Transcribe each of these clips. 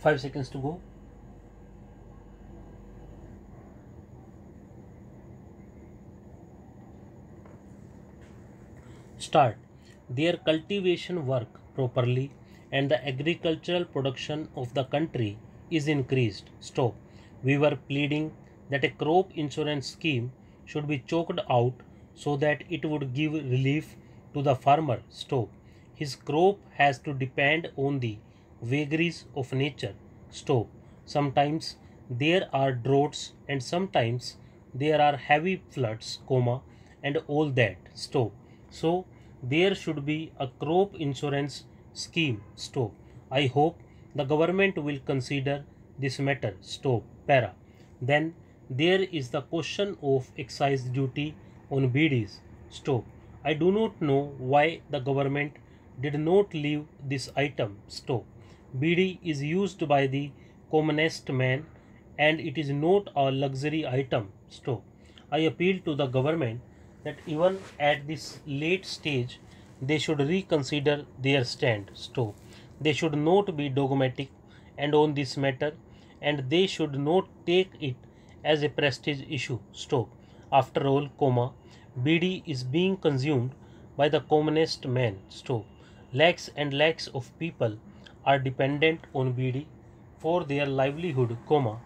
5 seconds to go. Start. Their cultivation work properly and the agricultural production of the country is increased. Stop. We were pleading that a crop insurance scheme should be choked out so that it would give relief to the farmer. Stop. His crop has to depend on the vagaries of nature. Stop. Sometimes there are droughts and sometimes there are heavy floods, comma, and all that. Stop. So there should be a crop insurance scheme. Stop. I hope the government will consider this matter. Stop. Para. Then there is the question of excise duty on bidis. Stop. I do not know why the government did not leave this item. Stop. BD is used by the commonest man and it is not a luxury item. Stop. I appeal to the government that even at this late stage they should reconsider their stand. Stop. They should not be dogmatic and on this matter and they should not take it as a prestige issue. Stop. After all, comma, bidi is being consumed by the commonest man. Stop. Lakhs and lakhs of people are dependent on bidi for their livelihood, comma.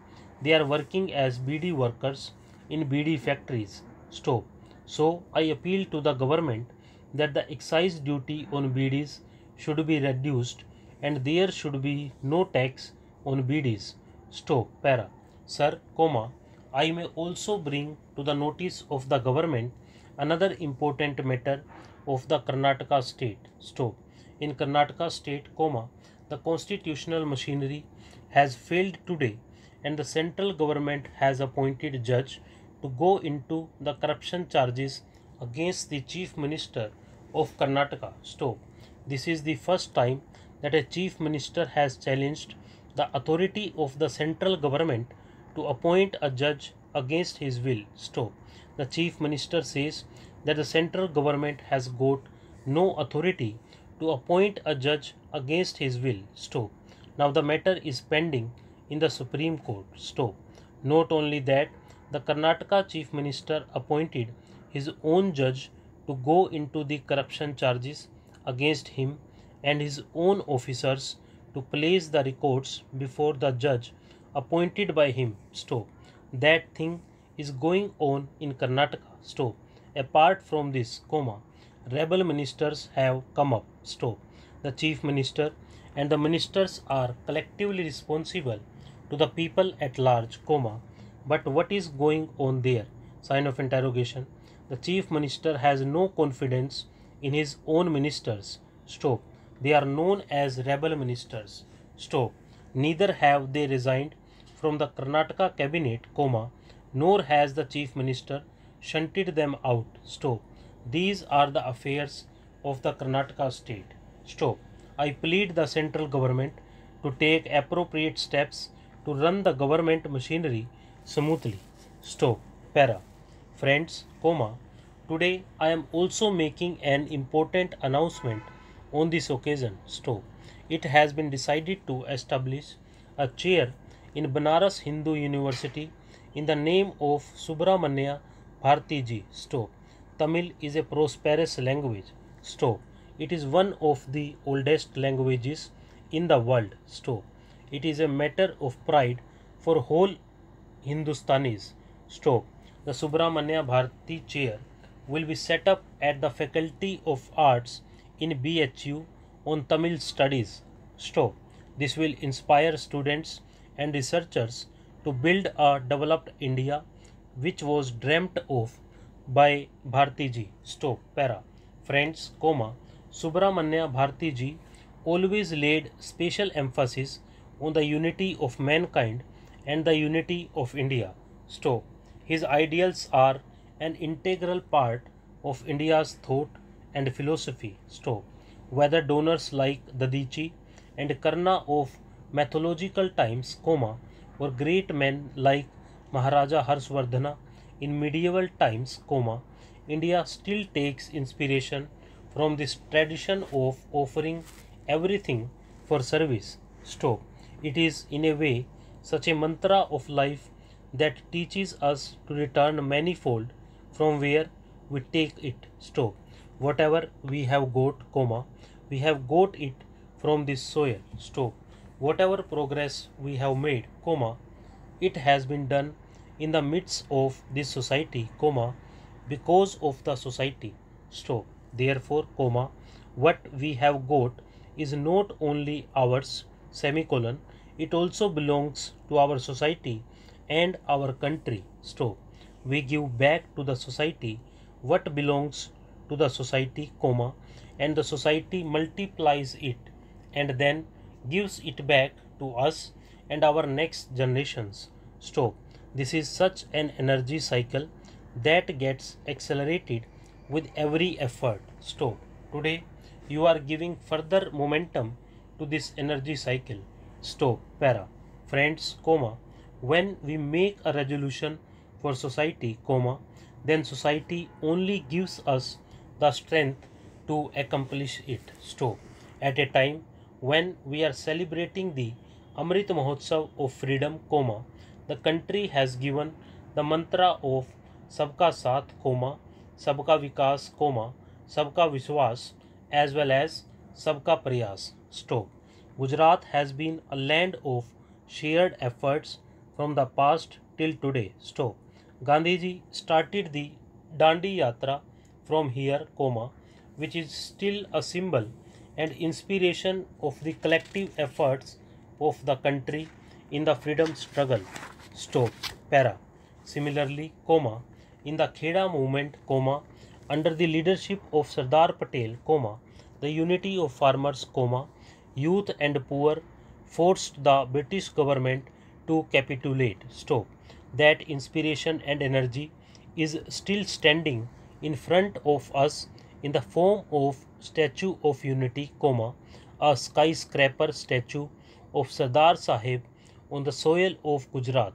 They are working as bidi workers in bidi factories. Stop. So I appeal to the government that the excise duty on bidis should be reduced and there should be no tax on bidis. Stop. Para. Sir, comma, I may also bring to the notice of the government another important matter of the Karnataka state. Stop. In Karnataka state, comma, the constitutional machinery has failed today and the central government has appointed a judge to go into the corruption charges against the chief minister of Karnataka. Stop. This is the first time that a chief minister has challenged the authority of the central government to appoint a judge against his will. Stop. The chief minister says that the central government has got no authority to appoint a judge against his will. Stop. Now the matter is pending in the Supreme Court. Stop. Not only that, the Karnataka chief minister appointed his own judge to go into the corruption charges against him and his own officers to place the records before the judge appointed by him. Stop. That thing is going on in Karnataka. Stop. Apart from this, comma, rebel ministers have come up. Stop. The chief minister and the ministers are collectively responsible to the people at large, comma. But what is going on there? Sign of interrogation. The chief minister has no confidence in his own ministers. Stop. They are known as rebel ministers. Stop. Neither have they resigned from the Karnataka cabinet, comma, nor has the chief minister shunted them out. Stop. These are the affairs of the Karnataka state. Stop. I plead the central government to take appropriate steps to run the government machinery smoothly. Stop. Para. Friends, comma, today I am also making an important announcement on this occasion. Stop. It has been decided to establish a chair in Banaras Hindu University in the name of Subramanya Bharti ji. Stop. Tamil is a prosperous language. Stop. It is one of the oldest languages in the world. Stop. It is a matter of pride for whole Hindustanis. Stop. The Subramanya Bharti chair will be set up at the Faculty of Arts in BHU on Tamil studies. Stop. This will inspire students and researchers to build a developed India which was dreamt of by Bharati ji stop para friends comma Subramanya Bharati ji always laid special emphasis on the unity of man mankind and the unity of India stop his ideals are an integral part of India's thought and philosophy stop whether donors like the Dadhichi and Karna of mythological times comma or great man like Maharaja Harshavardhana in medieval times, comma, India still takes inspiration from this tradition of offering everything for service. Stop. It is, in a way, such a mantra of life that teaches us to return manifold from where we take it. Stop. Whatever we have got, comma, we have got it from this soil. Stop. Whatever progress we have made, comma, it has been done in the midst of this society, comma, because of the society. Stop. Therefore, comma, what we have got is not only ours, semicolon, it also belongs to our society and our country. Stop. We give back to the society what belongs to the society, comma, and the society multiplies it and then gives it back to us and our next generations. Stop. This is such an energy cycle that gets accelerated with every effort. Stop. Today, you are giving further momentum to this energy cycle. Stop. Para. Friends, comma. When we make a resolution for society, comma, then society only gives us the strength to accomplish it. Stop. At a time when we are celebrating the Amrit Mahotsav of freedom, comma, the country has given the mantra of Sabka Saath, comma, Sabka Vikas, comma, Sabka Vishwas, as well as Sabka Prayas. Stop. Gujarat has been a land of shared efforts from the past till today. Stop. Gandhiji started the Dandi Yatra from here, comma, which is still a symbol and inspiration of the collective efforts of the country in the freedom struggle. Stop. Para. Similarly, comma, in the Kheda movement, comma, under the leadership of Sardar Patel, comma, the unity of farmers, comma, youth and poor forced the British government to capitulate. Stop. That inspiration and energy is still standing in front of us in the form of statue of unity, comma, a skyscraper statue of Sardar Sahib on the soil of Gujarat.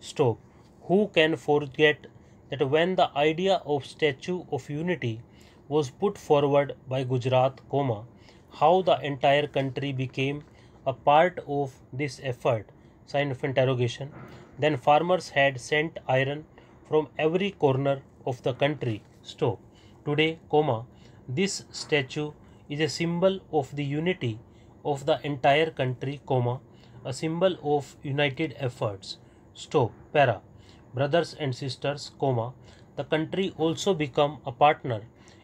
Stop. Who can forget that when the idea of statue of unity was put forward by Gujarat, comma, how the entire country became a part of this effort? Sign of interrogation. Then farmers had sent iron from every corner of the country. Stop. Today, comma, this statue is a symbol of the unity of the entire country, comma, a symbol of united efforts. Stop. Para. Brothers and sisters, comma, the country also become a partner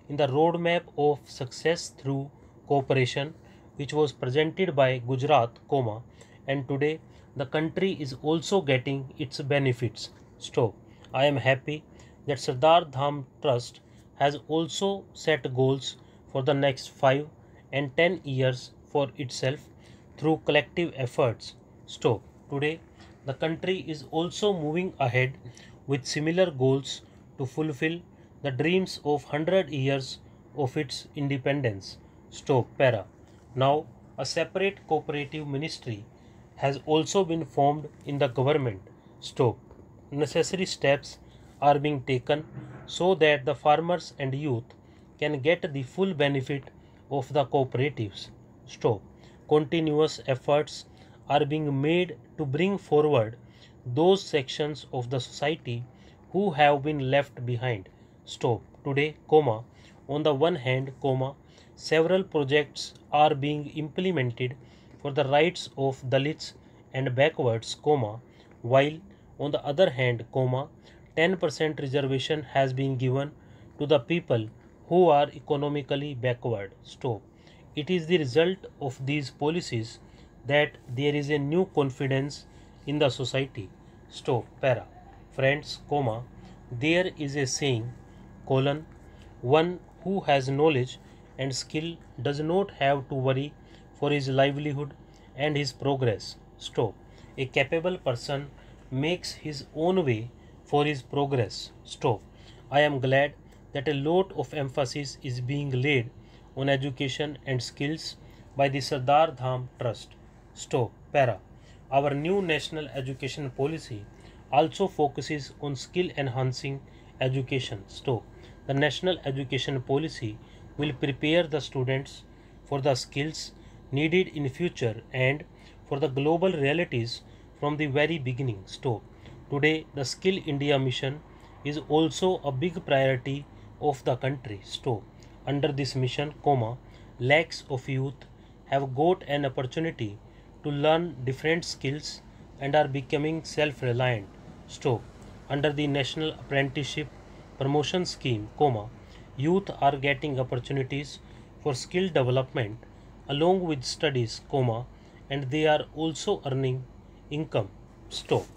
in the roadmap of success through cooperation which was presented by Gujarat, comma, and today the country is also getting its benefits. Stop. I am happy that Sardar Dham Trust has also set goals for the next 5 and 10 years for itself through collective efforts. Stop. Today, the country is also moving ahead with similar goals to fulfill the dreams of 100 years of its independence. Stop. Para. Now, a separate cooperative ministry has also been formed in the government. Stop. Necessary steps are being taken so that the farmers and youth can get the full benefit of the cooperatives. Stop. Continuous efforts are being made to bring forward those sections of the society who have been left behind. Stop. Today, comma, on the one hand, comma, several projects are being implemented for the rights of Dalits and backwards, comma, while on the other hand, comma, 10% reservation has been given to the people who are economically backward. Stop. It is the result of these policies that there is a new confidence in the society. Stop. Para. Friends, comma, there is a saying, colon, one who has knowledge and skill does not have to worry for his livelihood and his progress. Stop. A capable person makes his own way for his progress. Stop. I am glad that a lot of emphasis is being laid on education and skills by the Sardar Dham Trust. Stop. Para. Our new national education policy also focuses on skill enhancing education. Stop. The national education policy will prepare the students for the skills needed in future and for the global realities from the very beginning. Stop. Today, the Skill India mission is also a big priority of the country. Stop. Under this mission, comma, lakhs of youth have got an opportunity to learn different skills and are becoming self-reliant. Stop. Under the National Apprenticeship Promotion Scheme, comma, youth are getting opportunities for skill development along with studies, and they are also earning income. Stop.